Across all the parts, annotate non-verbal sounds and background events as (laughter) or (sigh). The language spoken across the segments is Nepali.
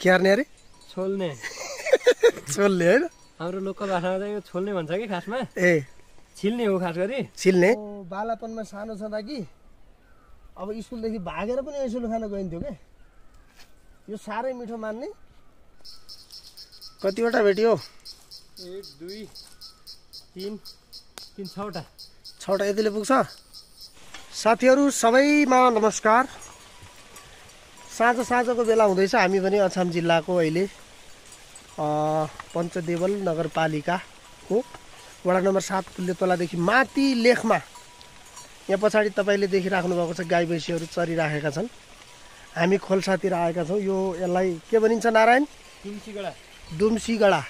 क्यार्ने अरे छोल्ने। (laughs) छोल्ने होइन? हाम्रो लोकल भाषामा चाहिँ यो छोल्ने भन्छ कि खासमा? ए। छिल्ने हो खास गरी। छिल्ने। बालापनमा सानो छँदा कि? अब स्कुलदेखि भागेर पनि यसो खान गइन्थ्यो क्या यो साह्रै मिठो मान्ने। कतिवटा भेट्यो? एक दुई तिन तिन छवटा। छवटा यतिले पुग्छ। साथीहरू सबैमा नमस्कार। साँझ साँझको बेला हुँदैछ। हामी पनि अछाम जिल्लाको अहिले पञ्चदेवल नगरपालिकाको वडा नम्बर सात पुल्यतोलादेखि माथि लेखमा यहाँ पछाडि तपाईँले देखिराख्नु भएको छ गाई भैँसीहरू चरिराखेका छन्। हामी खोल्सातिर आएका छौँ। यो यसलाई के भनिन्छ नारायण? तुलसीगडा दुम्सीगडा।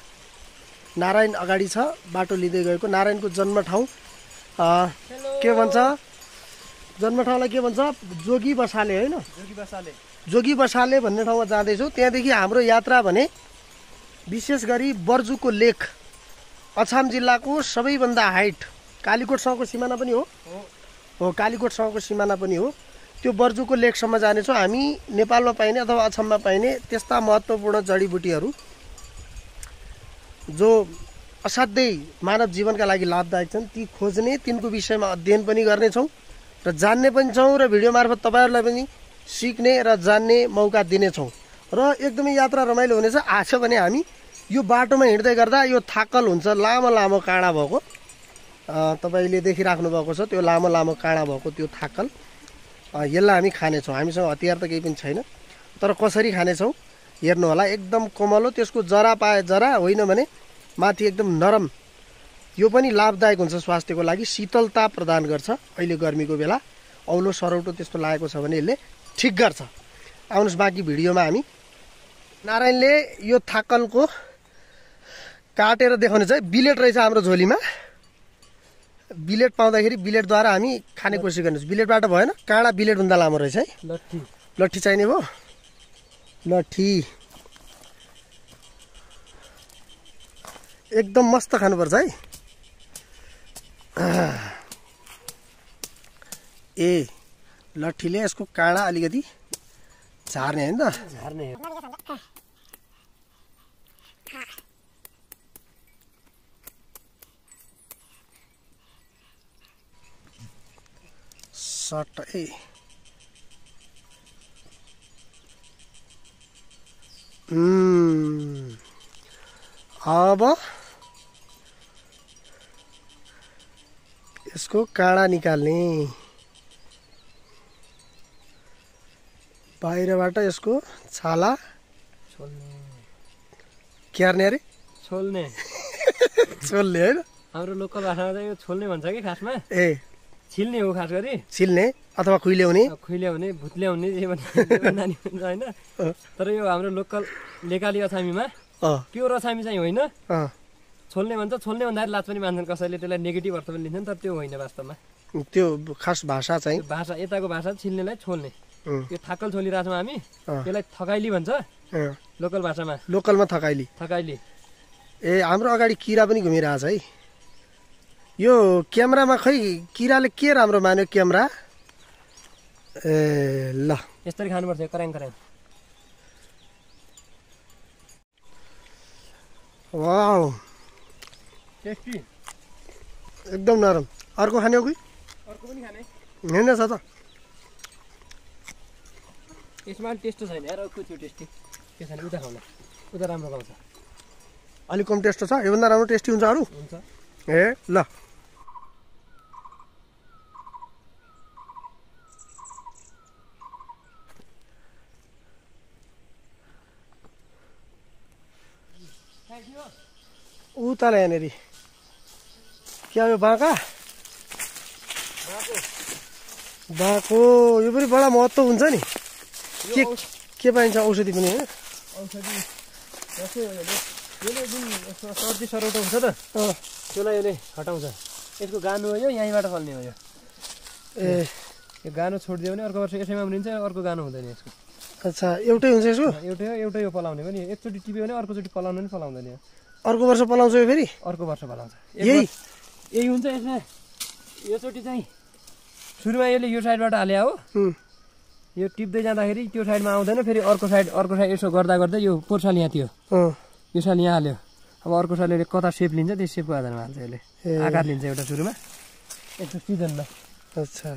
नारायण अगाडि छ बाटो लिँदै गएको। नारायणको जन्म ठाउँ अँ, के भन्छ? जन्म ठाउँलाई के भन्छ? जोगी बसाले होइन? जोगी बसाले। जोगी बसाले भन्ने ठाउँमा जाँदैछौँ। त्यहाँदेखि हाम्रो यात्रा भने विशेष गरी बर्जुको लेक अछाम जिल्लाको सबैभन्दा हाइट कालीकोटसँगको सिमाना पनि हो। हो। कालीकोटसँगको सिमाना पनि हो। त्यो बर्जुको लेकसम्म जानेछौँ। हामी नेपालमा पाइने अथवा असममा पाइने त्यस्ता महत्त्वपूर्ण जडीबुटीहरू जो असाध्यै मानव जीवनका लागि लाभदायक छन् ती खोज्ने तिनको विषयमा अध्ययन पनि गर्नेछौँ। र जान्ने पनि छौँ र भिडियो मार्फत तपाईँहरूलाई पनि सिक्ने र जान्ने मौका दिनेछौँ र एकदमै यात्रा रमाइलो हुनेछ। आज भने हामी यो बाटोमा हिँड्दै गर्दा यो थाकल हुन्छ लामो लामो काँडा भएको। तपाईँले देखिराख्नु भएको छ त्यो लामो लामो काँडा भएको त्यो थाकल। यसलाई हामी खानेछौँ। हामीसँग हतियार त केही पनि छैन। तर कसरी खानेछौँ? हेर्नु होला एकदम कोमलो त्यसको जरा पाए जरा होइन भने माथि एकदम नरम यो पनि लाभदायक हुन्छ स्वास्थ्यको लागि शीतलता प्रदान गर्छ अहिले गर्मीको बेला। औलो सरौटो त्यस्तो लागेको छ भने यसले ठिक गर्छ। आउनुहोस् बाँकी भिडियोमा हामी। नारायणले यो थाकलको काटेर देखाउने चाहिँ बिलेट रहेछ हाम्रो झोलीमा। बिलेट पाउँदाखेरि बिलेटद्वारा हामी खाने कोसिस गर्नुहोस्। बिलेटबाट भएन काँडा बिलेटभन्दा लामो रहेछ है। लट्ठी। लट्ठी चाहिने भयो। लट्ठी। एकदम मस्त खानुपर्छ है। ए लट्ठीले यसको काँडा अलिकति झार्ने होइन त? झार्ने सट ए। अब यसको काँडा निकाल्ने। बाहिरबाट यसको छाला। छोल्ने। क्यार्ने अरे? छोल्ने। (laughs) चोल्ने होइन। हाम्रो लोकल भाषामा चाहिँ यो छोल्ने भन्छ कि खासमा? ए। छिल्ने हो खास गरी। छिल्ने अथवा खुइल्याउने खुइल्याउने भुत्ल्याउने जे नानी भन्छ होइन? तर यो हाम्रो लोकल लेकाली अछामीमा अँ, प्योर अछामी चाहिँ होइन। छोल्ने भन्छ छोल्ने भन्दाखेरि लाज पनि मान्छन् कसैले त्यसलाई नेगेटिभ अर्थ पनि लिन्छन् तर त्यो होइन वास्तवमा। त्यो खास भाषा चाहिँ? त्यो भाषा यताको भाषा छिल्नेलाई छोल्ने। उम्, यो थाकल छोलिरहेको छौँ हामी। त्यसलाई थकाइली भन्छ। लोकल भाषामा। लोकलमा थकाइली? थकाइली। ए हाम्रो अगाडि किरा पनि घुमिरहेछ है। यो क्यामेरामा खै किराले के राम्रो मान्यो क्यामेरा? ए ल। यसरी खानुपर्छ कराङ कराङ। वाउ। टेस्टी एकदम नरम अर्को खाने हो कि अर्को पनि खाने होइन छ त यसमा टेस्ट छैन यार अर्को थियो टेस्टी के छैन उता खाउँला उता राम्रो पाउँछ अलिक कम टेस्ट छ योभन्दा राम्रो टेस्टी हुन्छ अरू हुन्छ ए ल उता यहाँनिर क्या यो बाँका बाँको यो पनि बडा महत्त्व हुन्छ नि के के पाइन्छ औषधि पनि होइन औषधि यसले जुन सर्दी सरौटो हुन्छ त त्यसलाई यसले हटाउँछ यसको गानो हो यो यहीँबाट फल्ने हो यो ए यो गानो छोडिदियो भने अर्को वर्ष यसैमा उम्रिन्छ अर्को गानो हुँदैन यसको अच्छा एउटै हुन्छ यसको एउटै हो एउटै हो पलाउने पनि एकचोटि टिप्यो भने अर्कोचोटि पलाउनु पनि पलाउँदैन यो अर्को वर्ष पलाउँछ यो फेरि अर्को वर्ष पलाउँछ यही यही हुन्छ यसमा। योचोटि चाहिँ सुरुमा यसले यो साइडबाट हाले हो। यो टिप्दै जाँदाखेरि त्यो साइडमा आउँदैन फेरि अर्को साइड अर्को साइड यसो गर्दा गर्दै यो पोर्साल यहाँ थियो। यो साल यहाँ हाल्यो। अब अर्को साल यसले कता सेप लिन्छ त्यो सेपको आधारमा हाल्छ यसले। आकार लिन्छ एउटा सुरुमा। यस्तो सिजनमा। अच्छा।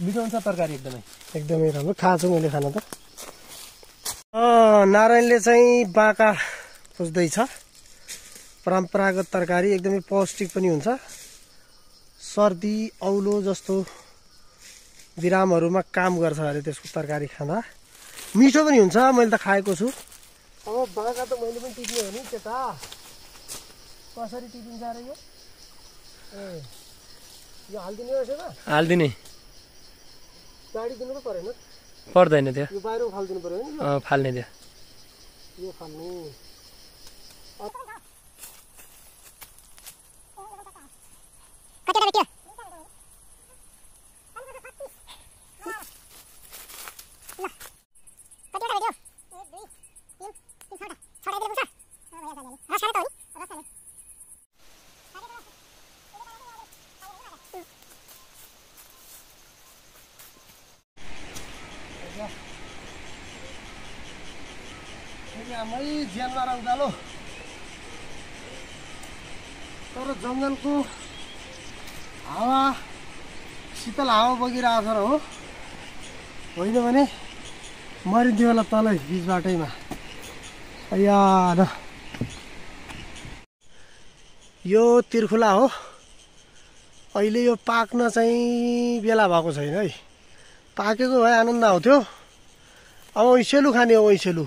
हुन्छ तरकारी एकदमै। एकदमै राम्रो। खाएको छु मैले खाना त। नारायणले चाहिँ बाँका खोज्दैछ परम्परागत तरकारी एकदमै पौष्टिक पनि हुन्छ। सर्दी औलो जस्तो बिरामहरूमा काम गर्छ अरे त्यसको तरकारी खाँदा। मिठो पनि हुन्छ मैले त खाएको छु। अब बाँका त मैले पनि टिप्ने हो नि त्यता। कसरी टिपिन्छ अरे यो? ए यो हालिदिने हो यसमा हालिदिने। गाडी दिनु पो परेन। पर्दैन त्यो। यो बाहिर फालिदिनु पऱ्यो नि अँ, फाल्ने त्यो। यो फाल्नु। आमै ज्यानमा र उकालो तर जङ्गलको हावा शीतल हावा बगिरहेको छ र हो। होइन भने मरिन्थ्यो होला तलै बिच बाटैमा। न यो तिर्खुला हो। अहिले यो पाक्न चाहिँ बेला भएको छैन है। पाकेको भए आनन्द आउँथ्यो। अब ऐसेलु खाने हो ऐसेलु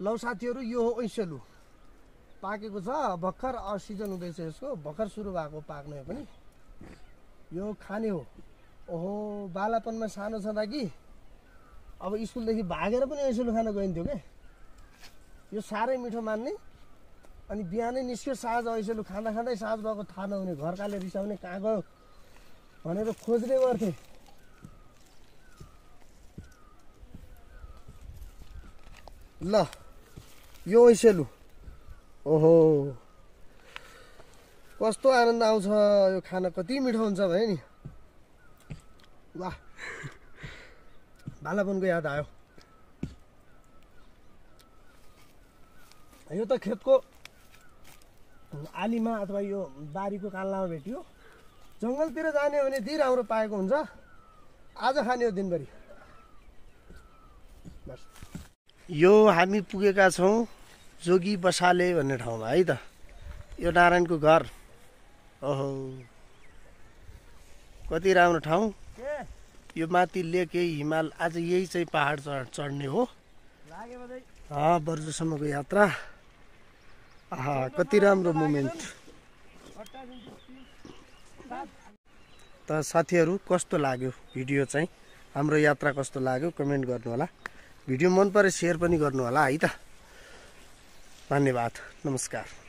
लौ साथीहरू यो हो ऐसेलु पाकेको छ। भर्खर सिजन हुँदैछ यसको। भर्खर सुरु भएको पाक्ने हो पनि। यो खाने हो। ओहो बालापनमा सानो छँदा कि अब स्कुलदेखि भागेर पनि ऐसेलु खान गइन्थ्यो क्या यो साह्रै मिठो मान्ने। अनि बिहानै निस्क्यो साँझ ऐसेलु खाँदा खाँदै साँझ भएको थाहा नहुने घरकाले रिसाउने कहाँ गयो? भनेर खोज्ने गर्थे। ल यो ऐसेलु ओहो। कस्तो आनन्द आउँछ यो खाना कति मिठो हुन्छ भने नि। वाह। बालापनको याद आयो। यो त खेतको आलीमा अथवा यो बारीको काल्लामा भेटियो। जङ्गलतिर जाने हो भने ती राम्रो पाएको हुन्छ। आज खाने हो दिनभरि। यो हामी पुगेका छौँ जोगी बसाले भन्ने ठाउँमा है त? यो नारायणको घर। ओहो। कति राम्रो ठाउँ। यो माथि लेक यही हिमाल आज यही चाहिँ पहाड चढ चढ्ने हो। बर्जुसम्मको यात्रा। आहा कति राम्रो मोमेन्ट। त साथीहरू कस्तो लाग्यो भिडियो चाहिँ? हाम्रो यात्रा कस्तो लाग्यो? कमेन्ट गर्नु होला भिडियो मन परे सेयर पनि गर्नु होला है त? धन्यवाद नमस्कार।